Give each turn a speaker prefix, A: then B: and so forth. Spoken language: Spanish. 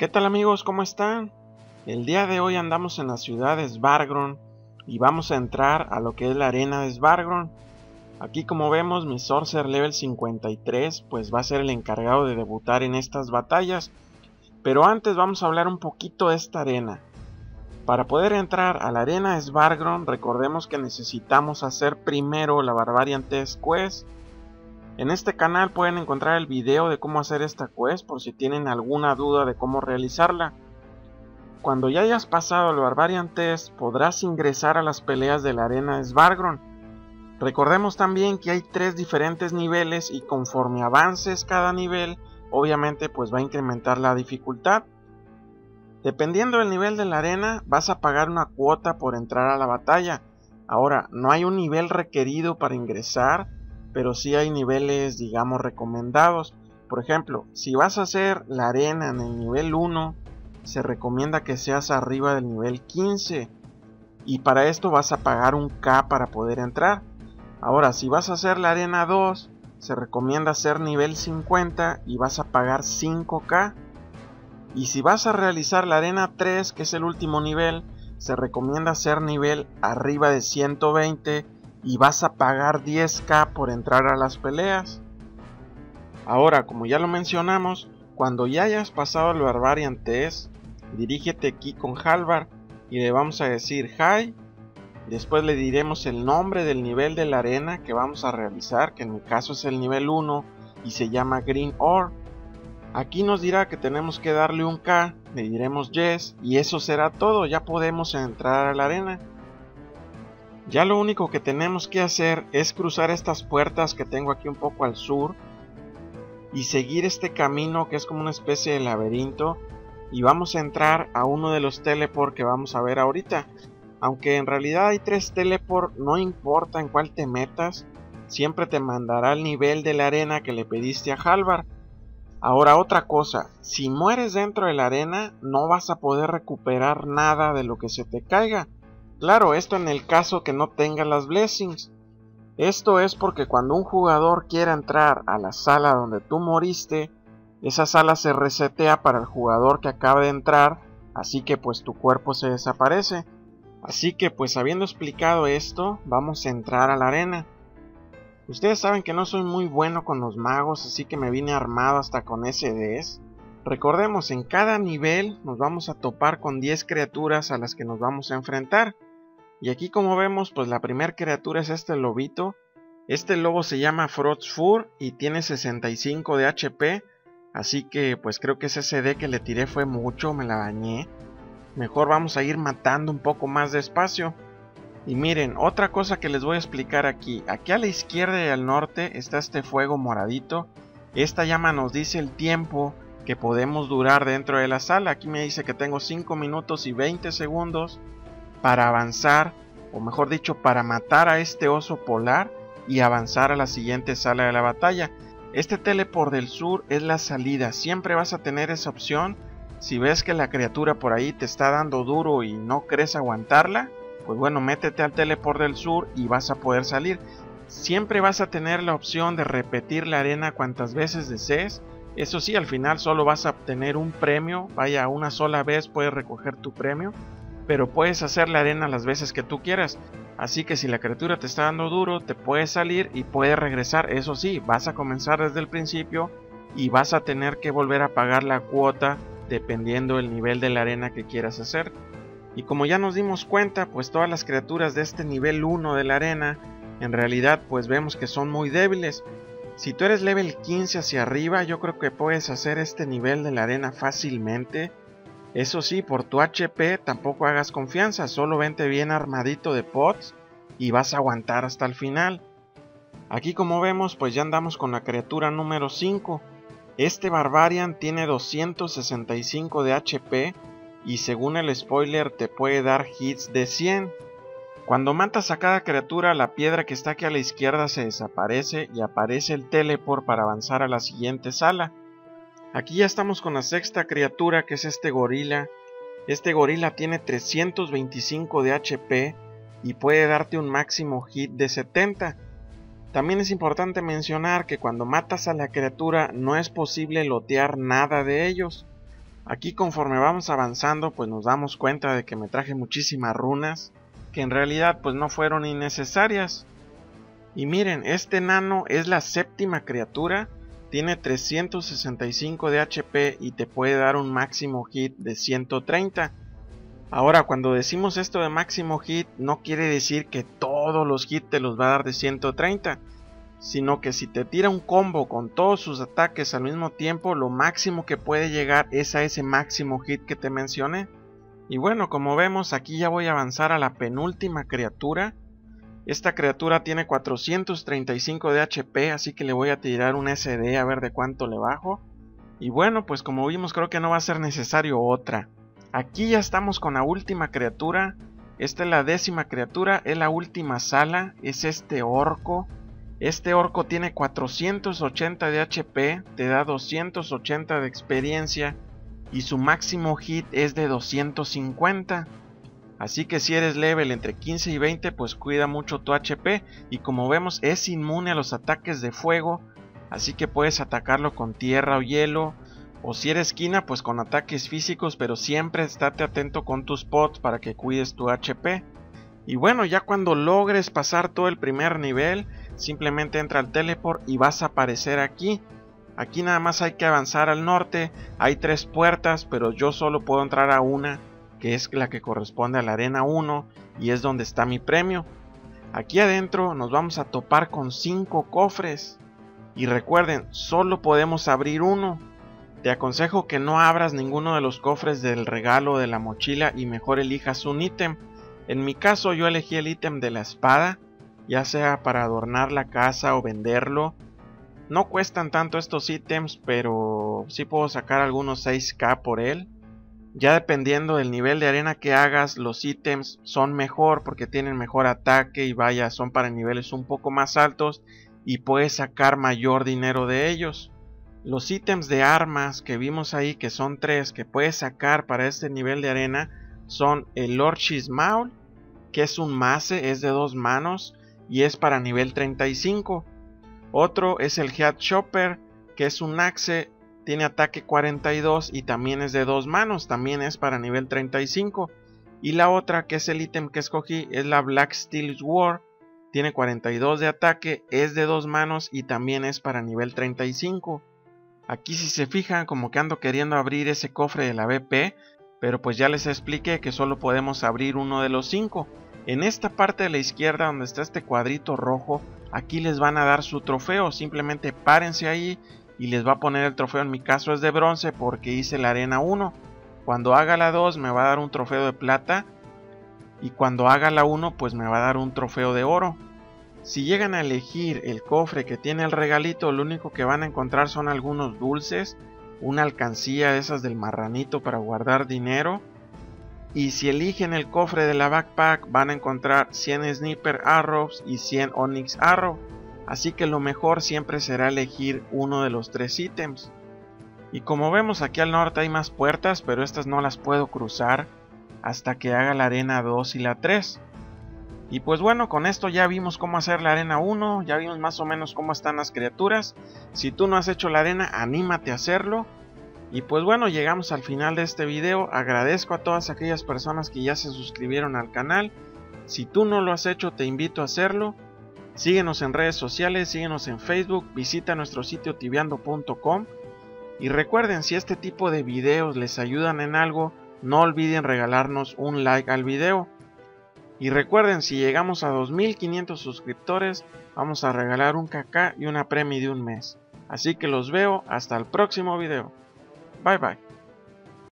A: ¿Qué tal amigos? ¿Cómo están? El día de hoy andamos en la ciudad de Svargron y vamos a entrar a lo que es la arena de Svargron. Aquí como vemos mi Sorcerer level 53 pues va a ser el encargado de debutar en estas batallas. Pero antes vamos a hablar un poquito de esta arena. Para poder entrar a la arena de Svargron recordemos que necesitamos hacer primero la Barbarian Test Quest en este canal pueden encontrar el video de cómo hacer esta quest por si tienen alguna duda de cómo realizarla. Cuando ya hayas pasado el Barbarian Test podrás ingresar a las peleas de la arena Svargron. Recordemos también que hay tres diferentes niveles y conforme avances cada nivel obviamente pues va a incrementar la dificultad. Dependiendo del nivel de la arena vas a pagar una cuota por entrar a la batalla. Ahora, no hay un nivel requerido para ingresar, pero sí hay niveles, digamos, recomendados. Por ejemplo, si vas a hacer la arena en el nivel 1, se recomienda que seas arriba del nivel 15. Y para esto vas a pagar un K para poder entrar. Ahora, si vas a hacer la arena 2, se recomienda hacer nivel 50 y vas a pagar 5K. Y si vas a realizar la arena 3, que es el último nivel, se recomienda hacer nivel arriba de 120 y vas a pagar 10k por entrar a las peleas. Ahora, como ya lo mencionamos, cuando ya hayas pasado el Barbarian Test, dirígete aquí con Halvar y le vamos a decir Hi. Después le diremos el nombre del nivel de la arena que vamos a realizar, que en mi caso es el nivel 1 y se llama Green Ore. Aquí nos dirá que tenemos que darle un K, le diremos Yes y eso será todo, ya podemos entrar a la arena. Ya lo único que tenemos que hacer es cruzar estas puertas que tengo aquí un poco al sur y seguir este camino que es como una especie de laberinto y vamos a entrar a uno de los teleport que vamos a ver ahorita. Aunque en realidad hay tres teleport, no importa en cuál te metas, siempre te mandará al nivel de la arena que le pediste a Halvar. Ahora otra cosa, si mueres dentro de la arena no vas a poder recuperar nada de lo que se te caiga. Claro, esto en el caso que no tenga las blessings. Esto es porque cuando un jugador quiera entrar a la sala donde tú moriste, esa sala se resetea para el jugador que acaba de entrar, así que pues tu cuerpo se desaparece. Así que pues habiendo explicado esto, vamos a entrar a la arena. Ustedes saben que no soy muy bueno con los magos, así que me vine armado hasta con SDs. Recordemos, en cada nivel nos vamos a topar con 10 criaturas a las que nos vamos a enfrentar. Y aquí como vemos, pues la primera criatura es este lobito. Este lobo se llama Frotzfur y tiene 65 de HP. Así que pues creo que ese CD que le tiré fue mucho, me la bañé. Mejor vamos a ir matando un poco más despacio. Y miren, otra cosa que les voy a explicar aquí. Aquí a la izquierda y al norte está este fuego moradito. Esta llama nos dice el tiempo que podemos durar dentro de la sala. Aquí me dice que tengo 5 minutos y 20 segundos para avanzar, o mejor dicho, para matar a este oso polar y avanzar a la siguiente sala de la batalla. Este teleport del sur es la salida, siempre vas a tener esa opción. Si ves que la criatura por ahí te está dando duro y no crees aguantarla, pues bueno, métete al teleport del sur y vas a poder salir. Siempre vas a tener la opción de repetir la arena cuantas veces desees. Eso sí, al final solo vas a obtener un premio. Vaya, una sola vez puedes recoger tu premio pero puedes hacer la arena las veces que tú quieras. Así que si la criatura te está dando duro, te puedes salir y puedes regresar. Eso sí, vas a comenzar desde el principio y vas a tener que volver a pagar la cuota dependiendo del nivel de la arena que quieras hacer. Y como ya nos dimos cuenta, pues todas las criaturas de este nivel 1 de la arena, en realidad pues vemos que son muy débiles. Si tú eres level 15 hacia arriba, yo creo que puedes hacer este nivel de la arena fácilmente eso sí, por tu HP tampoco hagas confianza, solo vente bien armadito de pots y vas a aguantar hasta el final. Aquí como vemos pues ya andamos con la criatura número 5. Este Barbarian tiene 265 de HP y según el spoiler te puede dar hits de 100. Cuando matas a cada criatura la piedra que está aquí a la izquierda se desaparece y aparece el teleport para avanzar a la siguiente sala. Aquí ya estamos con la sexta criatura que es este gorila. Este gorila tiene 325 de HP y puede darte un máximo hit de 70. También es importante mencionar que cuando matas a la criatura no es posible lotear nada de ellos. Aquí conforme vamos avanzando pues nos damos cuenta de que me traje muchísimas runas que en realidad pues no fueron innecesarias. Y miren, este nano es la séptima criatura, tiene 365 de HP y te puede dar un máximo hit de 130. Ahora, cuando decimos esto de máximo hit, no quiere decir que todos los hits te los va a dar de 130, sino que si te tira un combo con todos sus ataques al mismo tiempo, lo máximo que puede llegar es a ese máximo hit que te mencioné. Y bueno, como vemos, aquí ya voy a avanzar a la penúltima criatura. Esta criatura tiene 435 de HP, así que le voy a tirar un SD a ver de cuánto le bajo. Y bueno, pues como vimos creo que no va a ser necesario otra. Aquí ya estamos con la última criatura. Esta es la décima criatura, es la última sala, es este orco. Este orco tiene 480 de HP, te da 280 de experiencia y su máximo hit es de 250. Así que si eres level entre 15 y 20 pues cuida mucho tu HP y como vemos es inmune a los ataques de fuego, así que puedes atacarlo con tierra o hielo, o si eres esquina pues con ataques físicos pero siempre estate atento con tus pots para que cuides tu HP. Y bueno ya cuando logres pasar todo el primer nivel simplemente entra al teleport y vas a aparecer aquí. Aquí nada más hay que avanzar al norte, hay tres puertas, pero yo solo puedo entrar a una, que es la que corresponde a la arena 1 y es donde está mi premio. Aquí adentro nos vamos a topar con cinco cofres. Y recuerden, solo podemos abrir uno. Te aconsejo que no abras ninguno de los cofres del regalo de la mochila y mejor elijas un ítem. En mi caso yo elegí el ítem de la espada, ya sea para adornar la casa o venderlo no cuestan tanto estos ítems, pero sí puedo sacar algunos 6k por él. Ya dependiendo del nivel de arena que hagas, los ítems son mejor porque tienen mejor ataque y vaya, son para niveles un poco más altos y puedes sacar mayor dinero de ellos. Los ítems de armas que vimos ahí, que son tres que puedes sacar para este nivel de arena, son el Lord Maul, que es un mace, es de dos manos y es para nivel 35. Otro es el Head Chopper, que es un axe, tiene ataque 42 y también es de dos manos, también es para nivel 35. Y la otra, que es el ítem que escogí, es la Black Steel War, tiene 42 de ataque, es de dos manos y también es para nivel 35. Aquí si se fijan como que ando queriendo abrir ese cofre de la BP, pero pues ya les expliqué que solo podemos abrir uno de los cinco. En esta parte de la izquierda donde está este cuadrito rojo aquí les van a dar su trofeo. Simplemente párense ahí y les va a poner el trofeo. En mi caso es de bronce porque hice la arena 1. Cuando haga la 2 me va a dar un trofeo de plata. Y cuando haga la 1 pues me va a dar un trofeo de oro. Si llegan a elegir el cofre que tiene el regalito, lo único que van a encontrar son algunos dulces, una alcancía de esas del marranito para guardar dinero y si eligen el cofre de la backpack van a encontrar 100 Sniper Arrows y 100 Onyx Arrow. Así que lo mejor siempre será elegir uno de los tres ítems. Y como vemos aquí al norte hay más puertas, pero estas no las puedo cruzar hasta que haga la arena 2 y la 3. Y pues bueno, con esto ya vimos cómo hacer la arena 1, ya vimos más o menos cómo están las criaturas. Si tú no has hecho la arena, anímate a hacerlo. Y pues bueno, llegamos al final de este video. Agradezco a todas aquellas personas que ya se suscribieron al canal. Si tú no lo has hecho, te invito a hacerlo. Síguenos en redes sociales, síguenos en Facebook, visita nuestro sitio tibiando.com. Y recuerden, si este tipo de videos les ayudan en algo, no olviden regalarnos un like al video. Y recuerden, si llegamos a 2500 suscriptores, vamos a regalar un KK y una premio de un mes. Así que los veo hasta el próximo video. Bye bye.